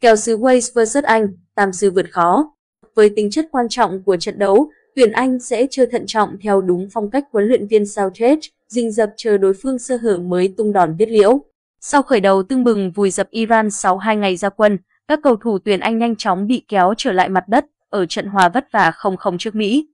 Kèo xứ Wales vs Anh, tam sư vượt khó. Với tính chất quan trọng của trận đấu, tuyển Anh sẽ chơi thận trọng theo đúng phong cách huấn luyện viên Southgate, rình dập chờ đối phương sơ hở mới tung đòn biết liễu. Sau khởi đầu tưng bừng vùi dập Iran sau 2 ngày ra quân, các cầu thủ tuyển Anh nhanh chóng bị kéo trở lại mặt đất ở trận hòa vất vả 0-0 trước Mỹ.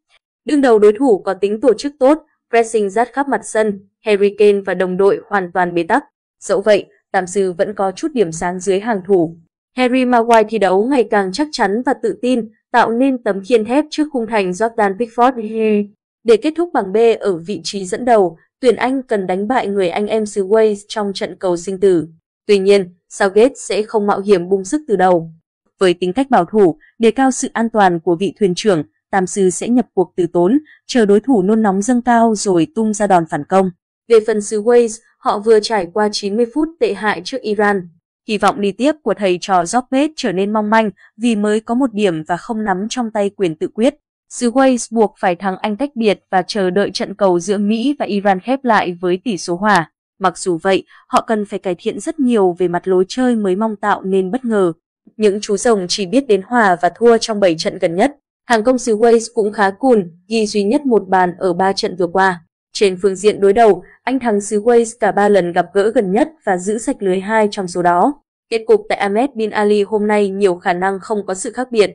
Đương đầu đối thủ có tính tổ chức tốt, pressing rát khắp mặt sân, Harry Kane và đồng đội hoàn toàn bế tắc. Dẫu vậy, Tam Sư vẫn có chút điểm sáng dưới hàng thủ. Harry Maguire thi đấu ngày càng chắc chắn và tự tin, tạo nên tấm khiên thép trước khung thành Jordan Pickford. Để kết thúc bảng B ở vị trí dẫn đầu, tuyển Anh cần đánh bại người anh em xứ Wales trong trận cầu sinh tử. Tuy nhiên, Southgate sẽ không mạo hiểm bung sức từ đầu. Với tính cách bảo thủ, đề cao sự an toàn của vị thuyền trưởng, Tam Sư sẽ nhập cuộc từ tốn, chờ đối thủ nôn nóng dâng cao rồi tung ra đòn phản công. Về phần xứ Wales, họ vừa trải qua 90 phút tệ hại trước Iran. Hy vọng đi tiếp của thầy trò Jobet trở nên mong manh vì mới có một điểm và không nắm trong tay quyền tự quyết. Xứ Wales buộc phải thắng Anh tách biệt và chờ đợi trận cầu giữa Mỹ và Iran khép lại với tỷ số hòa. Mặc dù vậy, họ cần phải cải thiện rất nhiều về mặt lối chơi mới mong tạo nên bất ngờ. Những chú rồng chỉ biết đến hòa và thua trong 7 trận gần nhất. Hàng công xứ Wales cũng khá cùn, ghi duy nhất một bàn ở 3 trận vừa qua. Trên phương diện đối đầu, anh thắng xứ Wales cả 3 lần gặp gỡ gần nhất và giữ sạch lưới 2 trong số đó. Kết cục tại Ahmed Bin Ali hôm nay nhiều khả năng không có sự khác biệt.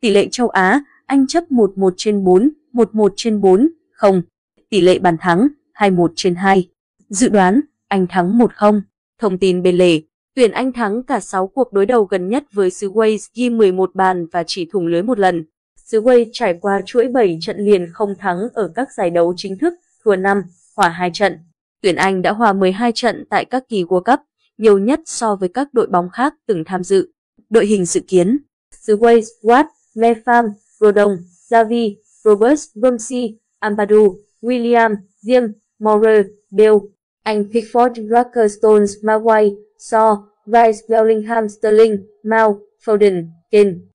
Tỷ lệ châu Á, Anh chấp 11 trên 4, 11 trên 4, không. Tỷ lệ bàn thắng, 21 trên 2. Dự đoán, Anh thắng 1-0. Thông tin bên lề, tuyển Anh thắng cả 6 cuộc đối đầu gần nhất với xứ Wales ghi 11 bàn và chỉ thủng lưới một lần. Xứ Wales trải qua chuỗi 7 trận liền không thắng ở các giải đấu chính thức, thua 5, hòa 2 trận. Tuyển Anh đã hòa 12 trận tại các kỳ World Cup, nhiều nhất so với các đội bóng khác từng tham dự. Đội hình dự kiến Sway, Watt, Mefam, Rodon, Xavi, Roberts, Rumsey, Ampadu, William, Diem, Morer, Bill, Anh Pickford, Rucker, Stones, Maguire, Shaw, Rice, Bellingham, Sterling, Mount, Foden, Kane.